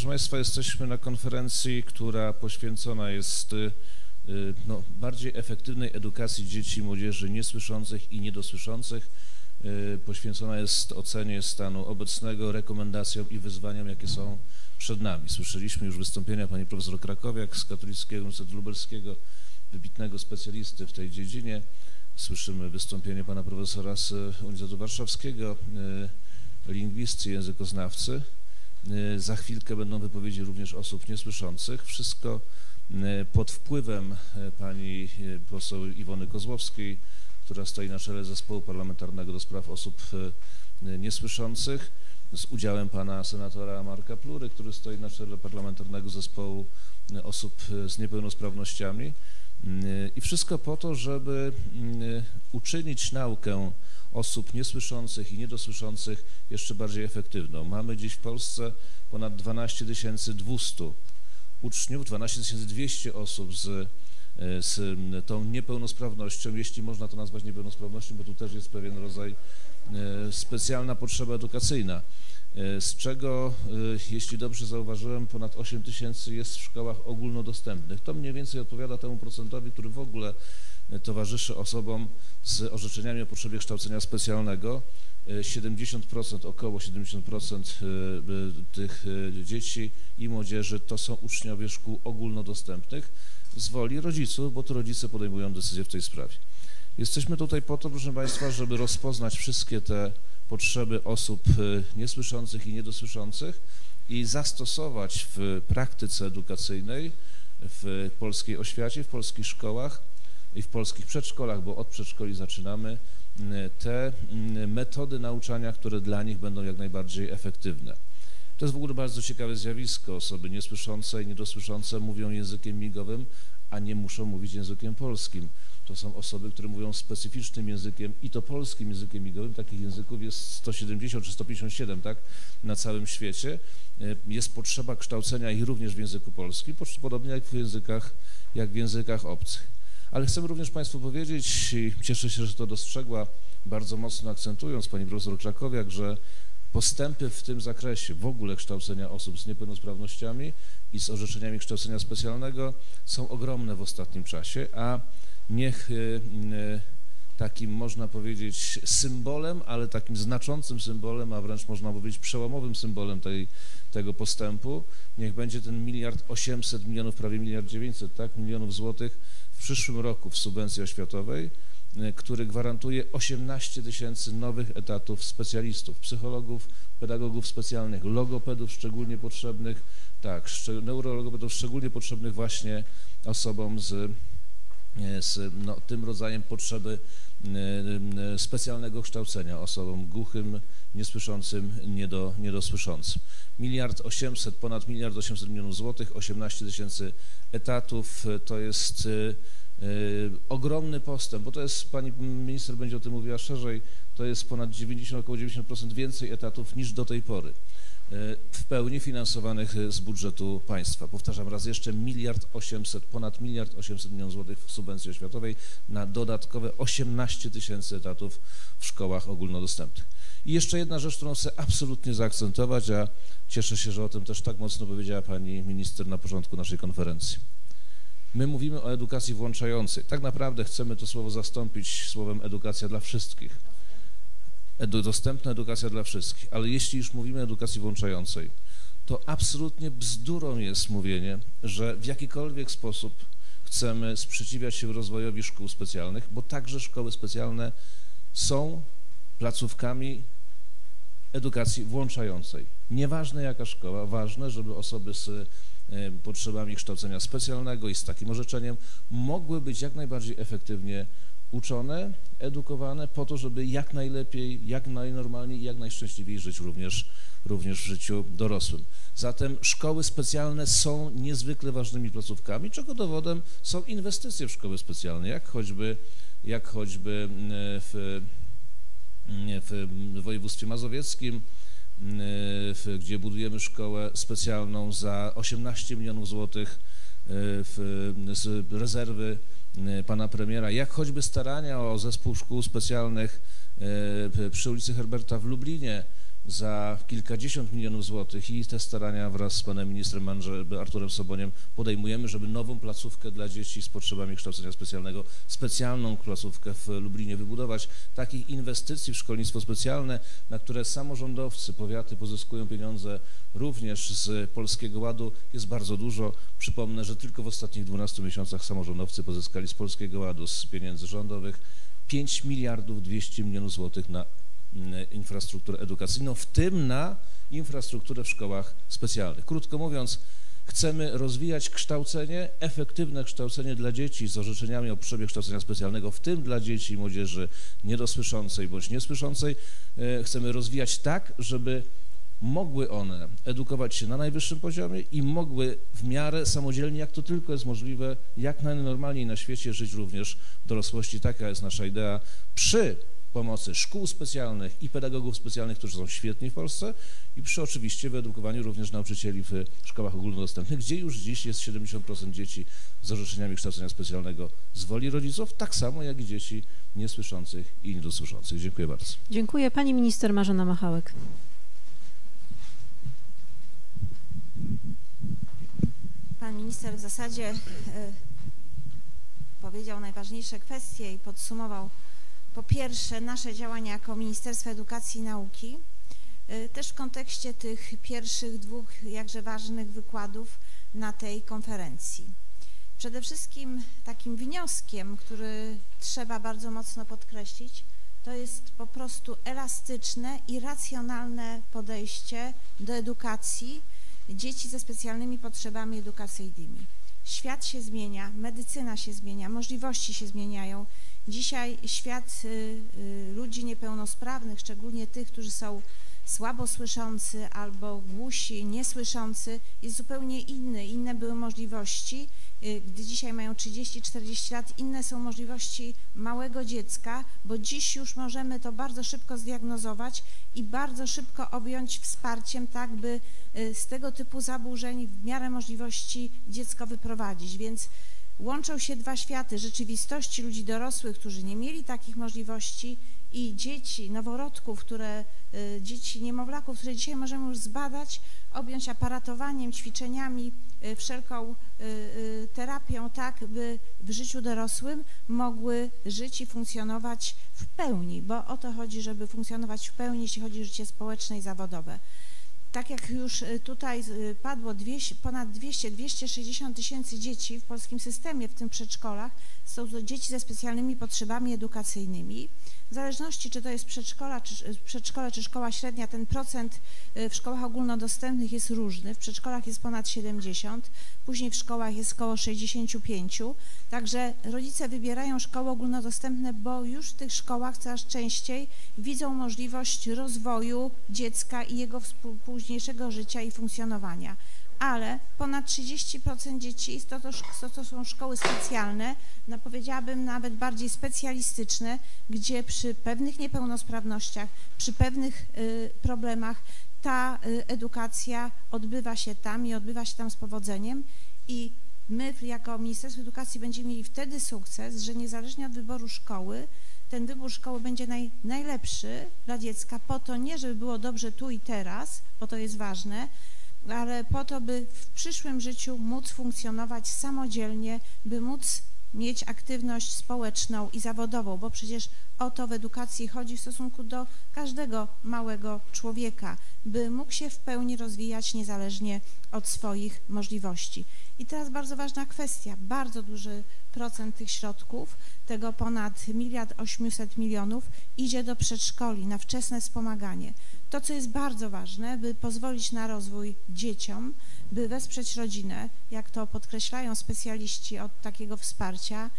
Proszę Państwa, jesteśmy na konferencji, która poświęcona jest y, y, no, bardziej efektywnej edukacji dzieci i młodzieży niesłyszących i niedosłyszących. Y, poświęcona jest ocenie stanu obecnego, rekomendacjom i wyzwaniom, jakie są przed nami. Słyszeliśmy już wystąpienia pani profesor Krakowiak z Katolickiego Uniwersytetu Lubelskiego, wybitnego specjalisty w tej dziedzinie. Słyszymy wystąpienie pana profesora z Uniwersytetu Warszawskiego, lingwisty, językoznawcy. Y, za chwilkę będą wypowiedzi również osób niesłyszących. Wszystko y, pod wpływem y, pani poseł Iwony Kozłowskiej, która stoi na czele zespołu parlamentarnego do spraw osób niesłyszących, z udziałem pana senatora Marka Plury, który stoi na czele parlamentarnego zespołu osób z niepełnosprawnościami. I wszystko po to, żeby uczynić naukę osób niesłyszących i niedosłyszących jeszcze bardziej efektywną. Mamy dziś w Polsce ponad 12 200 uczniów, 12 200 osób z, e, z tą niepełnosprawnością, jeśli można to nazwać niepełnosprawnością, bo tu też jest pewien rodzaj e, specjalna potrzeba edukacyjna, e, z czego, jeśli dobrze zauważyłem, ponad 8 tysięcy jest w szkołach ogólnodostępnych. To mniej więcej odpowiada temu procentowi, który w ogóle towarzyszy osobom z orzeczeniami o potrzebie kształcenia specjalnego. 70%, około 70% e, tych e, dzieci i młodzieży to są uczniowie szkół ogólnodostępnych z woli rodziców, bo to rodzice podejmują decyzje w tej sprawie. Jesteśmy tutaj po to, proszę Państwa, żeby rozpoznać wszystkie te potrzeby osób e, niesłyszących i niedosłyszących i zastosować w praktyce edukacyjnej w polskiej oświacie, w polskich szkołach i w polskich przedszkolach, bo od przedszkoli zaczynamy, te metody nauczania, które dla nich będą jak najbardziej efektywne. To jest w ogóle bardzo ciekawe zjawisko. Osoby niesłyszące i niedosłyszące mówią językiem migowym, a nie muszą mówić językiem polskim. To są osoby, które mówią specyficznym językiem i to polskim językiem migowym. Takich języków jest 170 czy 157 tak, na całym świecie. Jest potrzeba kształcenia ich również w języku polskim, podobnie jak w językach, jak w językach obcych. Ale chcę również Państwu powiedzieć, i cieszę się, że to dostrzegła, bardzo mocno akcentując Pani profesor Krakowiak, że postępy w tym zakresie w ogóle kształcenia osób z niepełnosprawnościami i z orzeczeniami kształcenia specjalnego są ogromne w ostatnim czasie, a niech y, y, takim można powiedzieć symbolem, ale takim znaczącym symbolem, a wręcz można powiedzieć przełomowym symbolem tej, tego postępu, niech będzie ten miliard 800 milionów, prawie miliard 900 tak, milionów złotych w przyszłym roku w subwencji oświatowej, e, który gwarantuje 18 tysięcy nowych etatów specjalistów, psychologów, pedagogów specjalnych, logopedów szczególnie potrzebnych, tak, neurologopedów szczególnie potrzebnych właśnie osobom z, z no, tym rodzajem potrzeby e, specjalnego kształcenia, osobom głuchym, niesłyszącym, niedo, niedosłyszącym. Miliard 800, ponad miliard 800 milionów złotych, 18 tysięcy etatów, to jest y, y, ogromny postęp, bo to jest, pani minister będzie o tym mówiła szerzej, to jest ponad 90, około 90% więcej etatów niż do tej pory y, w pełni finansowanych z budżetu państwa. Powtarzam raz jeszcze, miliard 800, ponad miliard 800 milionów złotych w subwencji oświatowej na dodatkowe 18 tysięcy etatów w szkołach ogólnodostępnych. I jeszcze jedna rzecz, którą chcę absolutnie zaakcentować, a cieszę się, że o tym też tak mocno powiedziała pani minister na początku naszej konferencji. My mówimy o edukacji włączającej. Tak naprawdę chcemy to słowo zastąpić słowem edukacja dla wszystkich. Edu, dostępna edukacja dla wszystkich. Ale jeśli już mówimy o edukacji włączającej, to absolutnie bzdurą jest mówienie, że w jakikolwiek sposób chcemy sprzeciwiać się rozwojowi szkół specjalnych, bo także szkoły specjalne są placówkami edukacji włączającej. Nieważne jaka szkoła, ważne, żeby osoby z e, potrzebami kształcenia specjalnego i z takim orzeczeniem mogły być jak najbardziej efektywnie uczone, edukowane po to, żeby jak najlepiej, jak najnormalniej i jak najszczęśliwiej żyć również, również w życiu dorosłym. Zatem szkoły specjalne są niezwykle ważnymi placówkami, czego dowodem są inwestycje w szkoły specjalne, jak choćby, jak choćby w w województwie mazowieckim, gdzie budujemy szkołę specjalną za 18 milionów złotych z rezerwy pana premiera, jak choćby starania o zespół szkół specjalnych przy ulicy Herberta w Lublinie, za kilkadziesiąt milionów złotych i te starania wraz z panem ministrem Arturem Soboniem podejmujemy, żeby nową placówkę dla dzieci z potrzebami kształcenia specjalnego, specjalną placówkę w Lublinie wybudować. Takich inwestycji w szkolnictwo specjalne, na które samorządowcy, powiaty pozyskują pieniądze również z Polskiego Ładu jest bardzo dużo. Przypomnę, że tylko w ostatnich 12 miesiącach samorządowcy pozyskali z Polskiego Ładu, z pieniędzy rządowych 5 miliardów 200 milionów złotych na infrastrukturę edukacyjną, w tym na infrastrukturę w szkołach specjalnych. Krótko mówiąc, chcemy rozwijać kształcenie, efektywne kształcenie dla dzieci z orzeczeniami o potrzebie kształcenia specjalnego, w tym dla dzieci i młodzieży niedosłyszącej bądź niesłyszącej. E, chcemy rozwijać tak, żeby mogły one edukować się na najwyższym poziomie i mogły w miarę samodzielnie, jak to tylko jest możliwe, jak najnormalniej na świecie żyć również dorosłości. Taka jest nasza idea przy pomocy szkół specjalnych i pedagogów specjalnych, którzy są świetni w Polsce i przy oczywiście wyedukowaniu również nauczycieli w szkołach ogólnodostępnych, gdzie już dziś jest 70% dzieci z orzeczeniami kształcenia specjalnego z woli rodziców, tak samo jak i dzieci niesłyszących i niedosłyszących. Dziękuję bardzo. Dziękuję. Pani minister Marzena Machałek. Pan minister w zasadzie y, powiedział najważniejsze kwestie i podsumował po pierwsze nasze działania jako Ministerstwo Edukacji i Nauki, y, też w kontekście tych pierwszych dwóch jakże ważnych wykładów na tej konferencji. Przede wszystkim takim wnioskiem, który trzeba bardzo mocno podkreślić, to jest po prostu elastyczne i racjonalne podejście do edukacji dzieci ze specjalnymi potrzebami edukacyjnymi. Świat się zmienia, medycyna się zmienia, możliwości się zmieniają Dzisiaj świat y, y, ludzi niepełnosprawnych, szczególnie tych, którzy są słabo słyszący albo głusi, niesłyszący, jest zupełnie inny. Inne były możliwości, y, gdy dzisiaj mają 30-40 lat, inne są możliwości małego dziecka, bo dziś już możemy to bardzo szybko zdiagnozować i bardzo szybko objąć wsparciem, tak by z tego typu zaburzeń w miarę możliwości dziecko wyprowadzić. Więc łączą się dwa światy rzeczywistości ludzi dorosłych, którzy nie mieli takich możliwości i dzieci, noworodków, które, y, dzieci niemowlaków, które dzisiaj możemy już zbadać, objąć aparatowaniem, ćwiczeniami, y, wszelką y, terapią, tak by w życiu dorosłym mogły żyć i funkcjonować w pełni, bo o to chodzi, żeby funkcjonować w pełni, jeśli chodzi o życie społeczne i zawodowe. Tak jak już y, tutaj y, padło, 200, ponad 200-260 tysięcy dzieci w polskim systemie, w tym przedszkolach, są to dzieci ze specjalnymi potrzebami edukacyjnymi. W zależności, czy to jest przedszkola, czy, przedszkole, czy szkoła średnia, ten procent y, w szkołach ogólnodostępnych jest różny. W przedszkolach jest ponad 70, później w szkołach jest około 65. Także rodzice wybierają szkoły ogólnodostępne, bo już w tych szkołach coraz częściej widzą możliwość rozwoju dziecka i jego późniejszego życia i funkcjonowania ale ponad 30% dzieci to, to, to są szkoły specjalne, no powiedziałabym nawet bardziej specjalistyczne, gdzie przy pewnych niepełnosprawnościach, przy pewnych y, problemach ta y, edukacja odbywa się tam i odbywa się tam z powodzeniem. I my jako Ministerstwo Edukacji będziemy mieli wtedy sukces, że niezależnie od wyboru szkoły, ten wybór szkoły będzie naj, najlepszy dla dziecka po to nie, żeby było dobrze tu i teraz, bo to jest ważne, ale po to, by w przyszłym życiu móc funkcjonować samodzielnie, by móc mieć aktywność społeczną i zawodową, bo przecież o to w edukacji chodzi w stosunku do każdego małego człowieka, by mógł się w pełni rozwijać niezależnie od swoich możliwości. I teraz bardzo ważna kwestia, bardzo duży procent tych środków, tego ponad miliard 800 milionów idzie do przedszkoli na wczesne wspomaganie. To, co jest bardzo ważne, by pozwolić na rozwój dzieciom, by wesprzeć rodzinę, jak to podkreślają specjaliści od takiego wsparcia,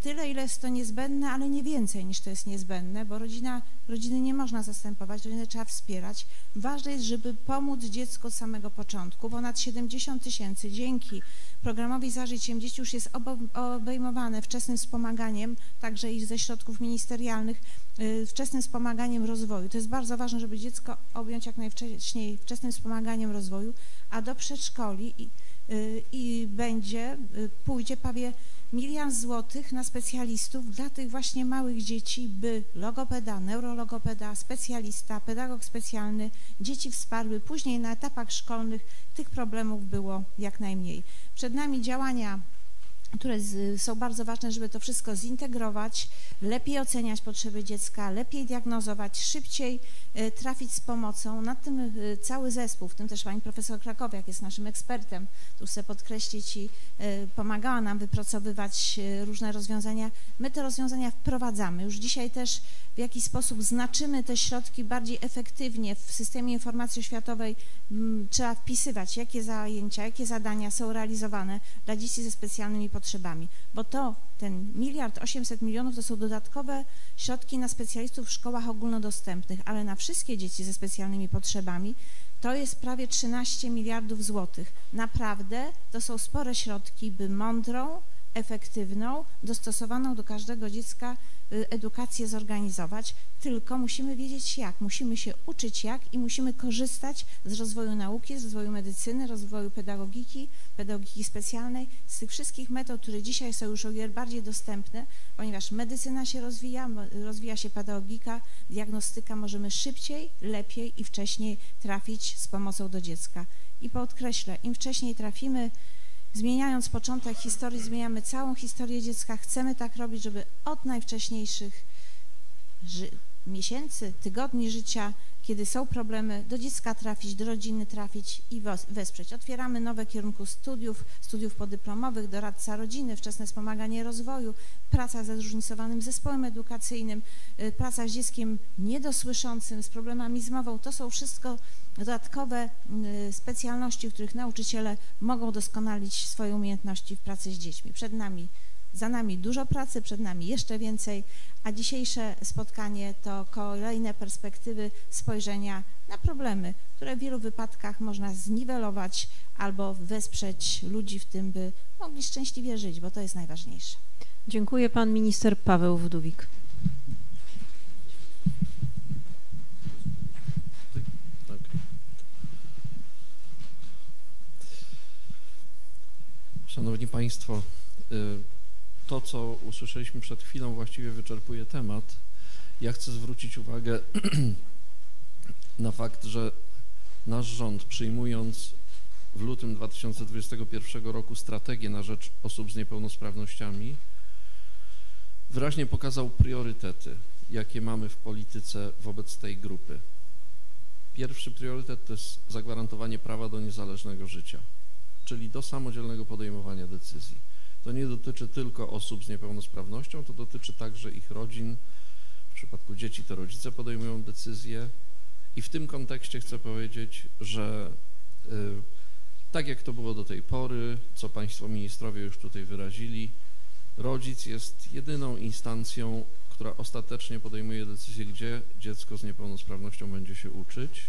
tyle, ile jest to niezbędne, ale nie więcej niż to jest niezbędne, bo rodzina, rodziny nie można zastępować, rodzinę trzeba wspierać. Ważne jest, żeby pomóc dziecku od samego początku. Ponad 70 tysięcy dzięki programowi Za Życiem dzieci już jest obejmowane wczesnym wspomaganiem, także i ze środków ministerialnych, y, wczesnym wspomaganiem rozwoju. To jest bardzo ważne, żeby dziecko objąć jak najwcześniej wczesnym wspomaganiem rozwoju, a do przedszkoli i, y, i będzie, y, pójdzie prawie miliard złotych na specjalistów dla tych właśnie małych dzieci, by logopeda, neurologopeda, specjalista, pedagog specjalny, dzieci wsparły. Później na etapach szkolnych tych problemów było jak najmniej. Przed nami działania które z, są bardzo ważne, żeby to wszystko zintegrować, lepiej oceniać potrzeby dziecka, lepiej diagnozować, szybciej e, trafić z pomocą. Nad tym e, cały zespół, w tym też pani profesor Krakowiak jest naszym ekspertem, tu chcę podkreślić i e, pomagała nam wypracowywać różne rozwiązania. My te rozwiązania wprowadzamy. Już dzisiaj też w jaki sposób znaczymy te środki bardziej efektywnie w systemie informacji oświatowej trzeba wpisywać, jakie zajęcia, jakie zadania są realizowane dla dzieci ze specjalnymi potrzebami, bo to ten miliard 800 milionów to są dodatkowe środki na specjalistów w szkołach ogólnodostępnych, ale na wszystkie dzieci ze specjalnymi potrzebami to jest prawie 13 miliardów złotych. Naprawdę to są spore środki, by mądrą, efektywną, dostosowaną do każdego dziecka edukację zorganizować, tylko musimy wiedzieć jak, musimy się uczyć jak i musimy korzystać z rozwoju nauki, z rozwoju medycyny, rozwoju pedagogiki, pedagogiki specjalnej, z tych wszystkich metod, które dzisiaj są już o wiele bardziej dostępne, ponieważ medycyna się rozwija, rozwija się pedagogika, diagnostyka, możemy szybciej, lepiej i wcześniej trafić z pomocą do dziecka. I podkreślę, im wcześniej trafimy Zmieniając początek historii, zmieniamy całą historię dziecka. Chcemy tak robić, żeby od najwcześniejszych miesięcy, tygodni życia, kiedy są problemy, do dziecka trafić, do rodziny trafić i wesprzeć. Otwieramy nowe kierunki studiów, studiów podyplomowych, doradca rodziny, wczesne wspomaganie rozwoju, praca ze zróżnicowanym zespołem edukacyjnym, y, praca z dzieckiem niedosłyszącym, z problemami z mową. To są wszystko dodatkowe y, specjalności, w których nauczyciele mogą doskonalić swoje umiejętności w pracy z dziećmi. Przed nami, za nami dużo pracy, przed nami jeszcze więcej, a dzisiejsze spotkanie to kolejne perspektywy spojrzenia na problemy, które w wielu wypadkach można zniwelować albo wesprzeć ludzi w tym, by mogli szczęśliwie żyć, bo to jest najważniejsze. Dziękuję. Pan minister Paweł Wdówik. Szanowni Państwo, y, to co usłyszeliśmy przed chwilą właściwie wyczerpuje temat. Ja chcę zwrócić uwagę na fakt, że nasz rząd przyjmując w lutym 2021 roku strategię na rzecz osób z niepełnosprawnościami wyraźnie pokazał priorytety, jakie mamy w polityce wobec tej grupy. Pierwszy priorytet to jest zagwarantowanie prawa do niezależnego życia czyli do samodzielnego podejmowania decyzji. To nie dotyczy tylko osób z niepełnosprawnością, to dotyczy także ich rodzin. W przypadku dzieci to rodzice podejmują decyzje i w tym kontekście chcę powiedzieć, że y, tak jak to było do tej pory, co Państwo ministrowie już tutaj wyrazili, rodzic jest jedyną instancją, która ostatecznie podejmuje decyzję, gdzie dziecko z niepełnosprawnością będzie się uczyć.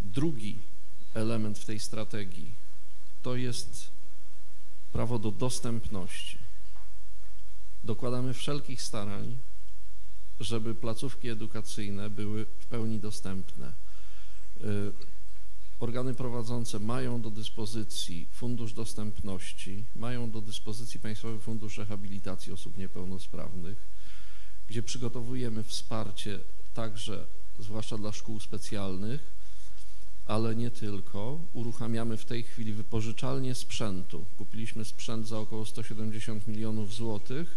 Drugi element w tej strategii to jest prawo do dostępności. Dokładamy wszelkich starań, żeby placówki edukacyjne były w pełni dostępne. Y, organy prowadzące mają do dyspozycji Fundusz Dostępności, mają do dyspozycji Państwowy Fundusz Rehabilitacji Osób Niepełnosprawnych, gdzie przygotowujemy wsparcie także, zwłaszcza dla szkół specjalnych, ale nie tylko. Uruchamiamy w tej chwili wypożyczalnię sprzętu. Kupiliśmy sprzęt za około 170 milionów złotych,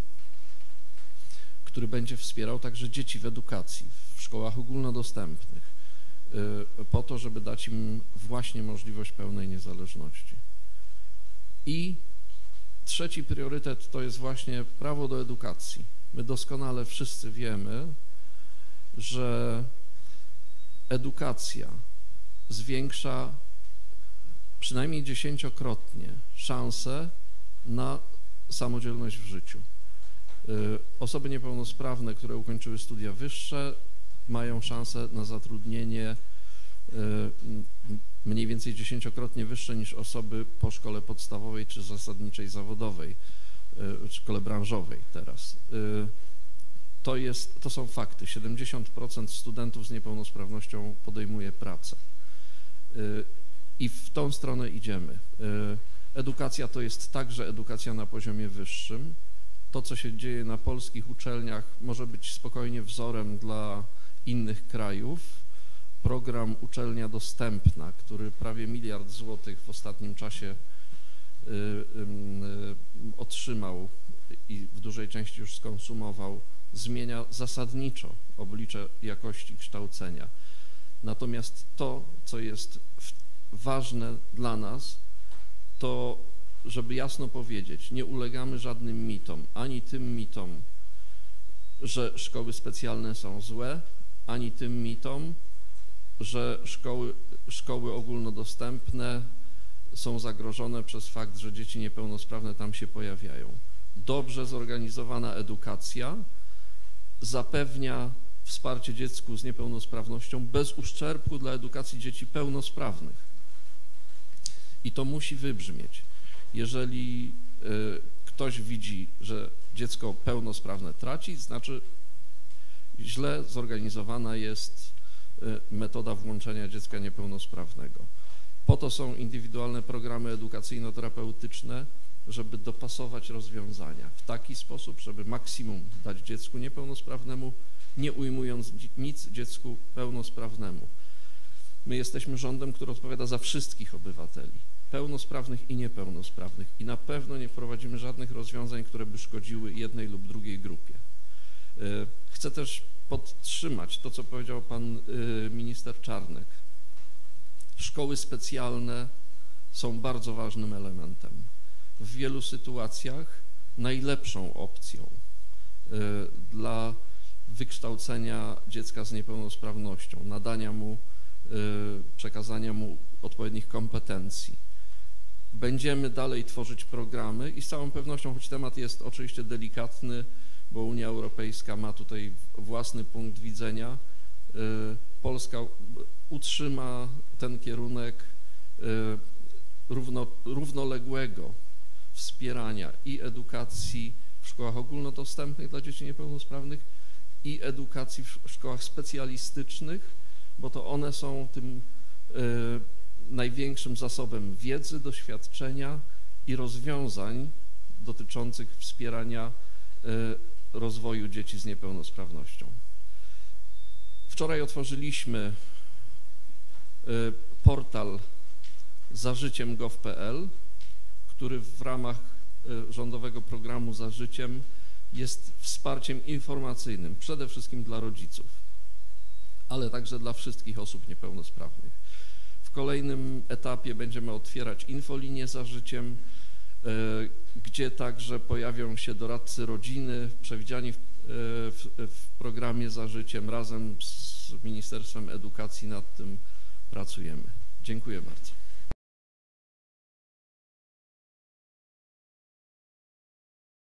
który będzie wspierał także dzieci w edukacji, w szkołach ogólnodostępnych, y, po to, żeby dać im właśnie możliwość pełnej niezależności. I trzeci priorytet to jest właśnie prawo do edukacji. My doskonale wszyscy wiemy, że edukacja zwiększa przynajmniej dziesięciokrotnie szanse na samodzielność w życiu. Y, osoby niepełnosprawne, które ukończyły studia wyższe, mają szansę na zatrudnienie y, mniej więcej dziesięciokrotnie wyższe niż osoby po szkole podstawowej czy zasadniczej zawodowej, y, szkole branżowej teraz. To, jest, to są fakty. 70% studentów z niepełnosprawnością podejmuje pracę. I w tą stronę idziemy. Edukacja to jest także edukacja na poziomie wyższym. To, co się dzieje na polskich uczelniach, może być spokojnie wzorem dla innych krajów. Program Uczelnia Dostępna, który prawie miliard złotych w ostatnim czasie y, y, y, otrzymał i w dużej części już skonsumował, zmienia zasadniczo oblicze jakości kształcenia. Natomiast to, co jest ważne dla nas, to żeby jasno powiedzieć, nie ulegamy żadnym mitom, ani tym mitom, że szkoły specjalne są złe, ani tym mitom, że szkoły, szkoły ogólnodostępne są zagrożone przez fakt, że dzieci niepełnosprawne tam się pojawiają. Dobrze zorganizowana edukacja zapewnia wsparcie dziecku z niepełnosprawnością bez uszczerbku dla edukacji dzieci pełnosprawnych. I to musi wybrzmieć. Jeżeli y, ktoś widzi, że dziecko pełnosprawne traci, znaczy źle zorganizowana jest y, metoda włączenia dziecka niepełnosprawnego. Po to są indywidualne programy edukacyjno-terapeutyczne, żeby dopasować rozwiązania w taki sposób, żeby maksimum dać dziecku niepełnosprawnemu, nie ujmując nic dziecku pełnosprawnemu. My jesteśmy rządem, który odpowiada za wszystkich obywateli, pełnosprawnych i niepełnosprawnych i na pewno nie wprowadzimy żadnych rozwiązań, które by szkodziły jednej lub drugiej grupie. E, chcę też podtrzymać to, co powiedział pan e, minister Czarnek. Szkoły specjalne są bardzo ważnym elementem. W wielu sytuacjach najlepszą opcją e, dla wykształcenia dziecka z niepełnosprawnością, nadania mu, przekazania mu odpowiednich kompetencji. Będziemy dalej tworzyć programy i z całą pewnością, choć temat jest oczywiście delikatny, bo Unia Europejska ma tutaj własny punkt widzenia, Polska utrzyma ten kierunek równo, równoległego wspierania i edukacji w szkołach ogólnodostępnych dla dzieci niepełnosprawnych i edukacji w szkołach specjalistycznych, bo to one są tym y, największym zasobem wiedzy, doświadczenia i rozwiązań dotyczących wspierania y, rozwoju dzieci z niepełnosprawnością. Wczoraj otworzyliśmy y, portal zażyciem.gov.pl, który w ramach e, rządowego programu Za Życiem jest wsparciem informacyjnym, przede wszystkim dla rodziców, ale także dla wszystkich osób niepełnosprawnych. W kolejnym etapie będziemy otwierać infolinię Za Życiem, e, gdzie także pojawią się doradcy rodziny przewidziani w, e, w, w programie Za Życiem. Razem z Ministerstwem Edukacji nad tym pracujemy. Dziękuję bardzo.